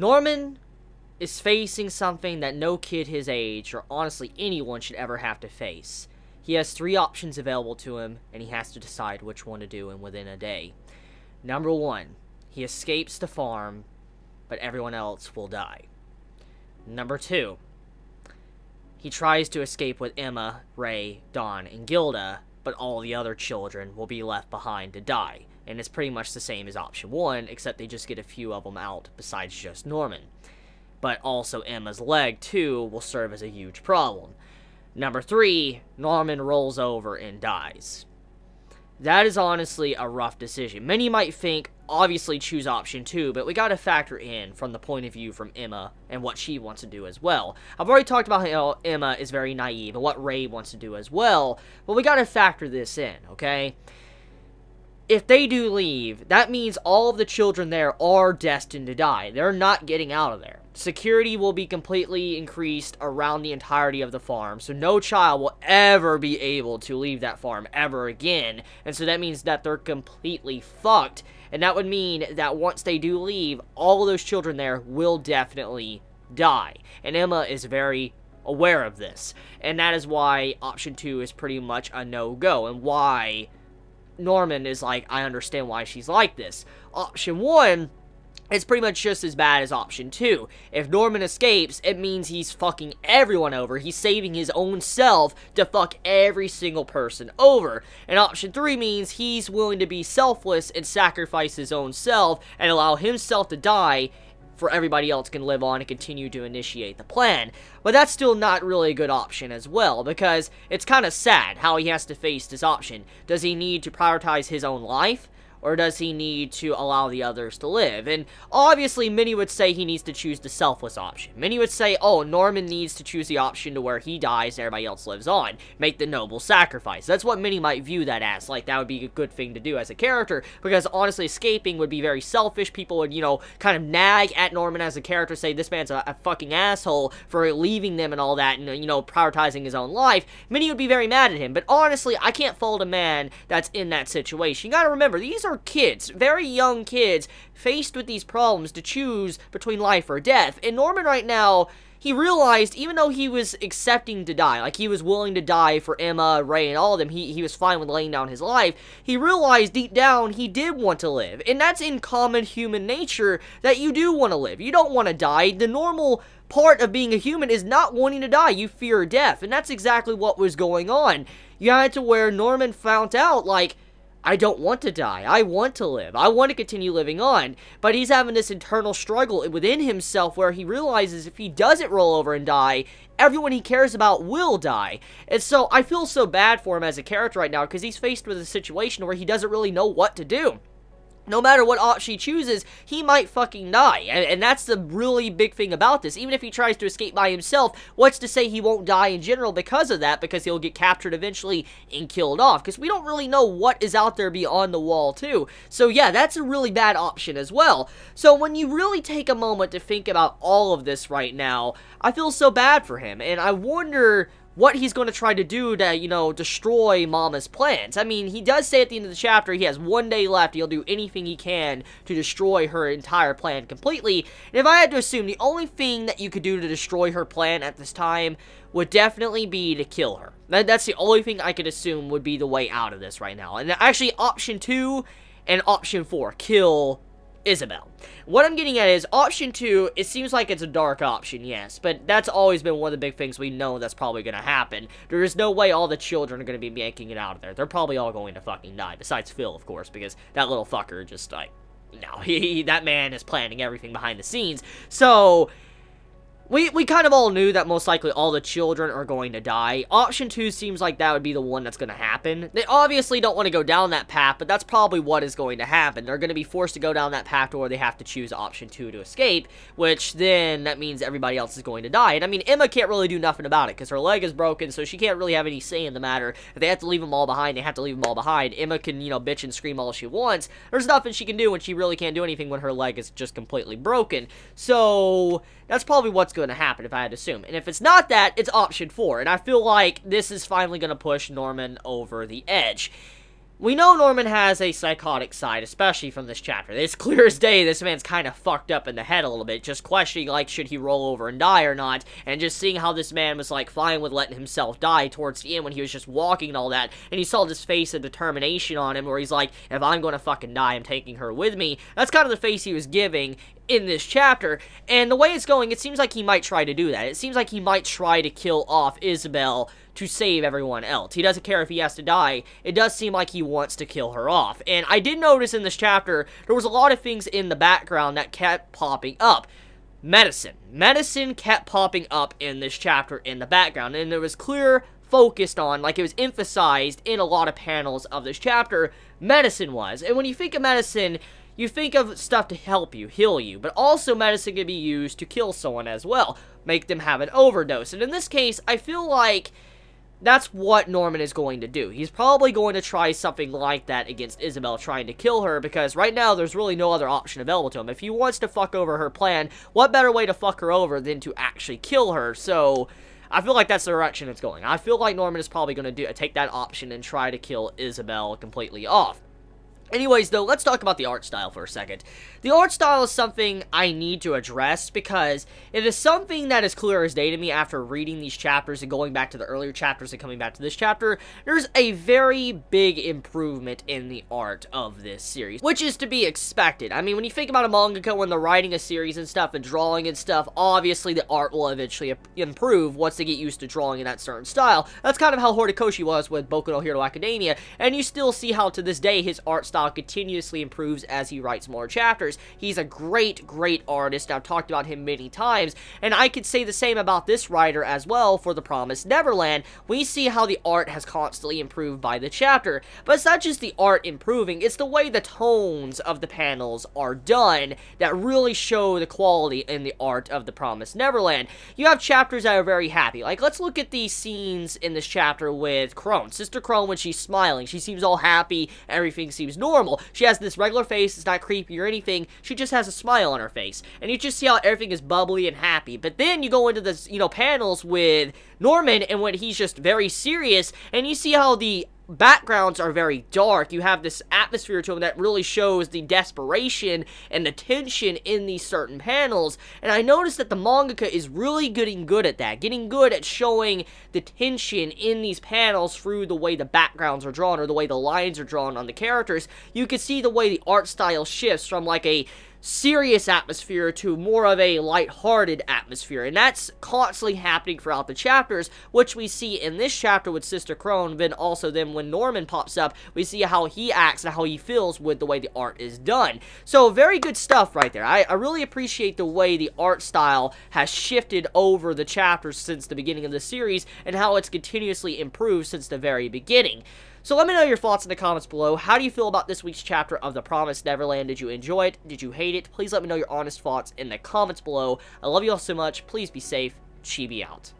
Norman is facing something that no kid his age, or honestly anyone, should ever have to face. He has three options available to him, and he has to decide which one to do and within a day. Number one, he escapes the farm, but everyone else will die. Number two, he tries to escape with Emma, Ray, Don, and Gilda, but all the other children will be left behind to die. And it's pretty much the same as option one, except they just get a few of them out besides just Norman. But also Emma's leg, too, will serve as a huge problem. Number three, Norman rolls over and dies. That is honestly a rough decision. Many might think, obviously choose option two, but we gotta factor in from the point of view from Emma and what she wants to do as well. I've already talked about how Emma is very naive and what Ray wants to do as well, but we gotta factor this in, okay? If they do leave, that means all of the children there are destined to die. They're not getting out of there. Security will be completely increased around the entirety of the farm, so no child will ever be able to leave that farm ever again. And so that means that they're completely fucked. And that would mean that once they do leave, all of those children there will definitely die. And Emma is very aware of this. And that is why option 2 is pretty much a no-go, and why Norman is like, I understand why she's like this. Option 1 is pretty much just as bad as option 2. If Norman escapes, it means he's fucking everyone over. He's saving his own self to fuck every single person over. And option 3 means he's willing to be selfless and sacrifice his own self and allow himself to die for everybody else can live on and continue to initiate the plan. But that's still not really a good option as well, because it's kind of sad how he has to face this option. Does he need to prioritize his own life? Or does he need to allow the others to live? And obviously, many would say he needs to choose the selfless option. Many would say, oh, Norman needs to choose the option to where he dies everybody else lives on. Make the noble sacrifice. That's what many might view that as. Like, that would be a good thing to do as a character, because honestly, escaping would be very selfish. People would, you know, kind of nag at Norman as a character, say, this man's a, a fucking asshole for leaving them and all that, and, you know, prioritizing his own life. Many would be very mad at him, but honestly, I can't fault a man that's in that situation. You gotta remember, these are are kids, very young kids, faced with these problems to choose between life or death. And Norman right now, he realized, even though he was accepting to die, like he was willing to die for Emma, Ray, and all of them, he, he was fine with laying down his life, he realized deep down he did want to live. And that's in common human nature that you do want to live. You don't want to die. The normal part of being a human is not wanting to die. You fear death. And that's exactly what was going on. You had to where Norman found out, like, I don't want to die. I want to live. I want to continue living on. But he's having this internal struggle within himself where he realizes if he doesn't roll over and die, everyone he cares about will die. And so I feel so bad for him as a character right now because he's faced with a situation where he doesn't really know what to do no matter what option she chooses, he might fucking die. And, and, that's the really big thing about this. Even if he tries to escape by himself, what's to say he won't die in general because of that? Because he'll get captured eventually and killed off. Because we don't really know what is out there beyond the wall, too. So yeah, that's a really bad option as well. So when you really take a moment to think about all of this right now, I feel so bad for him. And I wonder what he's going to try to do to, you know, destroy Mama's plans. I mean, he does say at the end of the chapter he has one day left. He'll do anything he can to destroy her entire plan completely. And if I had to assume, the only thing that you could do to destroy her plan at this time would definitely be to kill her. That, that's the only thing I could assume would be the way out of this right now. And actually, option two and option four, kill Isabel. What I'm getting at is, option two, it seems like it's a dark option, yes, but that's always been one of the big things we know that's probably going to happen. There is no way all the children are going to be making it out of there. They're probably all going to fucking die, besides Phil, of course, because that little fucker just, like, no, he, that man is planning everything behind the scenes. So, we, we kind of all knew that most likely all the children are going to die. Option 2 seems like that would be the one that's going to happen. They obviously don't want to go down that path, but that's probably what is going to happen. They're going to be forced to go down that path or they have to choose option 2 to escape, which then that means everybody else is going to die. And I mean, Emma can't really do nothing about it because her leg is broken, so she can't really have any say in the matter. If they have to leave them all behind, they have to leave them all behind. Emma can, you know, bitch and scream all she wants. There's nothing she can do when she really can't do anything when her leg is just completely broken. So, that's probably what's going to happen if I had to assume. And if it's not that, it's option four. And I feel like this is finally going to push Norman over the edge. we know Norman has a psychotic side, especially from this chapter. It's clear as day this man's kind of fucked up in the head a little bit, just questioning, like, should he roll over and die or not, and just seeing how this man was, like, fine with letting himself die towards the end when he was just walking and all that, and he saw this face of determination on him where he's like, if I'm gonna fucking die, I'm taking her with me. That's kind of the face he was giving in this chapter, and the way it's going, it seems like he might try to do that. It seems like he might try to kill off Isabel to save everyone else. He doesn't care if he has to die. It does seem like he wants to kill her off. And I did notice in this chapter, there was a lot of things in the background that kept popping up. Medicine. Medicine kept popping up in this chapter in the background, and there was clear focused on, like it was emphasized in a lot of panels of this chapter, medicine was. And when you think of medicine, you think of stuff to help you, heal you, but also medicine can be used to kill someone as well, make them have an overdose. And in this case, I feel like that's what Norman is going to do. He's probably going to try something like that against Isabel, trying to kill her, because right now there's really no other option available to him. If he wants to fuck over her plan, what better way to fuck her over than to actually kill her? So, I feel like that's the direction it's going. I feel like Norman is probably going to take that option and try to kill Isabel completely off. Anyways, though, let's talk about the art style for a second. The art style is something I need to address because it is something that is clear as day to me after reading these chapters and going back to the earlier chapters and coming back to this chapter. There's a very big improvement in the art of this series, which is to be expected. I mean, when you think about a mangaka when they're writing a series and stuff and drawing and stuff, obviously the art will eventually improve once they get used to drawing in that certain style. That's kind of how Horikoshi was with Boku no Hero Academia, and you still see how to this day his art style continuously improves as he writes more chapters. He's a great, great artist. I've talked about him many times, and I could say the same about this writer as well for The Promised Neverland. We see how the art has constantly improved by the chapter, but it's not just the art improving, it's the way the tones of the panels are done that really show the quality in the art of The Promised Neverland. You have chapters that are very happy. Like, let's look at these scenes in this chapter with Krone. Sister Krone, when she's smiling, she seems all happy, everything seems normal. She has this regular face, it's not creepy or anything, she just has a smile on her face. And you just see how everything is bubbly and happy. But then you go into the, you know, panels with Norman and when he's just very serious, and you see how the backgrounds are very dark. You have this atmosphere to them that really shows the desperation and the tension in these certain panels. And I noticed that the mangaka is really getting good at that, getting good at showing the tension in these panels through the way the backgrounds are drawn or the way the lines are drawn on the characters. You can see the way the art style shifts from like a serious atmosphere to more of a light-hearted atmosphere. And that's constantly happening throughout the chapters, which we see in this chapter with Sister Krone, then also then when Norman pops up, we see how he acts and how he feels with the way the art is done. So very good stuff right there. I, I really appreciate the way the art style has shifted over the chapters since the beginning of the series and how it's continuously improved since the very beginning. So let me know your thoughts in the comments below. How do you feel about this week's chapter of The Promised Neverland? Did you enjoy it? Did you hate it? Please let me know your honest thoughts in the comments below. I love you all so much. Please be safe. Chibi out.